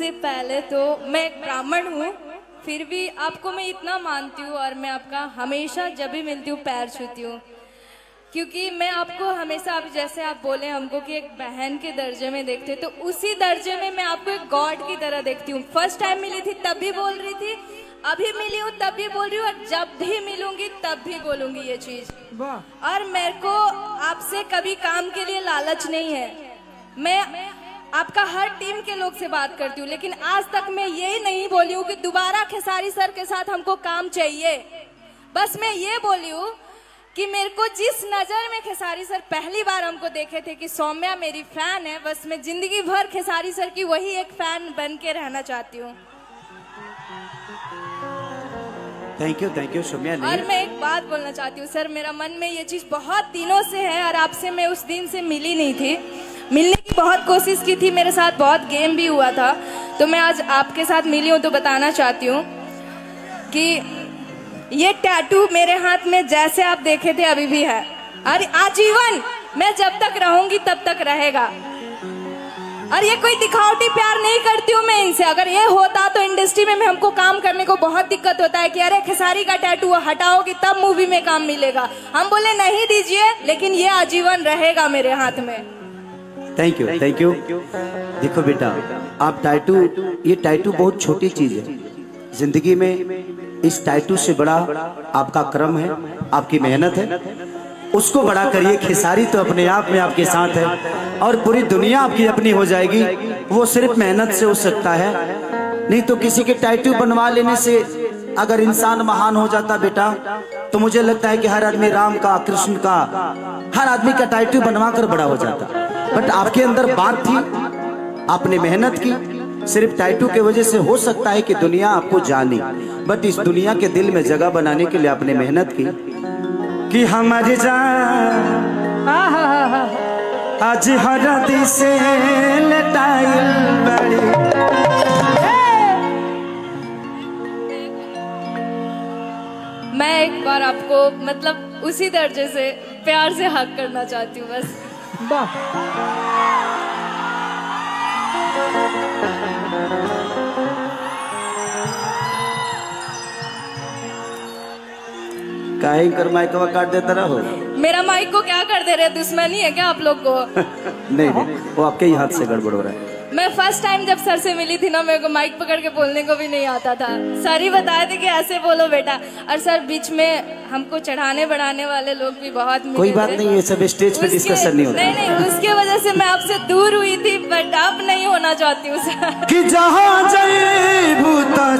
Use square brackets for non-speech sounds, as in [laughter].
सबसे पहले तो मैं एक ब्राह्मण हूँ फिर भी आपको मैं इतना मानती हूँ और मैं आपका हमेशा जब भी मिलती हूँ पैर छूती हूँ। क्योंकि मैं आपको हमेशा आप जैसे आप बोले हमको कि एक बहन के दर्जे में देखते तो उसी दर्जे में मैं आपको एक गॉड की तरह देखती हूँ। फ़र्स्ट टाइम मिली थी तब भी बोल रही थी अभी मिली हूँ तब भी बोल रही हूँ और जब भी मिलूँगी तब भी बोलूँगी ये चीज़। और मेरे को आपसे कभी काम के लिए लालच नहीं है। मैं आपका हर टीम के लोग से बात करती हूँ लेकिन आज तक मैं यही नहीं बोली हूँ कि दोबारा खेसारी सर के साथ हमको काम चाहिए। बस मैं ये बोली हूँ कि मेरे को जिस नज़र में खेसारी सर पहली बार हमको देखे थे कि सौम्या मेरी फ़ैन है बस मैं ज़िंदगी भर खेसारी सर की वही एक फ़ैन बन के रहना चाहती हूँ। Thank you thank you Saumya और मैं एक बात बोलना चाहती हूँ सर मेरा मन में ये चीज़ बहुत दिनों से है और आपसे मैं उस दिन से मिली नहीं थी। मिलने की बहुत कोशिश की थी, मेरे साथ बहुत गेम भी हुआ था। तो मैं आज आपके साथ मिली हूँ तो बताना चाहती हूँ कि ये टैटू मेरे हाथ में जैसे आप देखे थे, अभी भी है। अरे, आजीवन! मैं जब तक रहूँगी, तब तक रहेगा। और ये कोई दिखावटी प्यार नहीं करती हूँ मैं इनसे। अगर ये होता तो इंडस्ट्री में हमको काम करने को बहुत दिक्कत होता है कि अरे, खेसारी का टैटू हटाओगी, तब मूवी में काम मिलेगा। हम बोले, नहीं दीजिए, लेकिन ये आजीवन रहेगा मेरे हाथ में। थैंक यू थैंक यू देखो बेटा, आप टाइटू ये टाइटू बहुत छोटी चीज़ है। ज़िंदगी में इस टाइटू से बड़ा आपका क्रम है, आपकी मेहनत है। उसको बड़ा करिए, खेसारी तो अपने आप में आपके साथ है। और पूरी दुनिया आपकी अपनी हो जाएगी, वो सिर्फ़ मेहनत से हो सकता है। नहीं तो किसी के टाइटू बनवा लेने से अगर इंसान महान हो जाता बेटा तो मुझे लगता है कि हर आदमी राम का, कृष्ण का, हर आदमी का टाइटू बनवा कर बड़ा हो जाता। बट आपके अंदर बात थी, आपने मेहनत की, सिर्फ़ टाइटू के वजह से हो सकता है कि दुनिया आपको जाने। बट इस दुनिया के दिल में जगह बनाने के लिए आपने मेहनत की। कि हमारी जान आज हरदी से लटाइल बड़ी मैं एक बार आपको मतलब उसी दर्जे से प्यार से हक करना चाहती हूँ बस। काहे कर माइकवा काट देता रहो। मेरा माइक को क्या कर दे रहे दुश्मनी है क्या आप लोग को? [laughs] नहीं नहीं वो आपके ही हाथ से गड़बड़ हो रहा है। मैं फ़र्स्ट टाइम जब सर से मिली थी ना मेरे को माइक पकड़ के बोलने को भी नहीं आता था। सर ही बताए थे कि ऐसे बोलो बेटा। और सर बीच में हमको चढ़ाने बढ़ाने वाले लोग भी बहुत मिले कोई बात नहीं ये सब स्टेज पे डिस्कशन नहीं होता। नहीं नहीं उसके वजह से मैं आपसे दूर हुई थी बट अब नहीं होना चाहती हूँ सर। जहाँ जाए भूता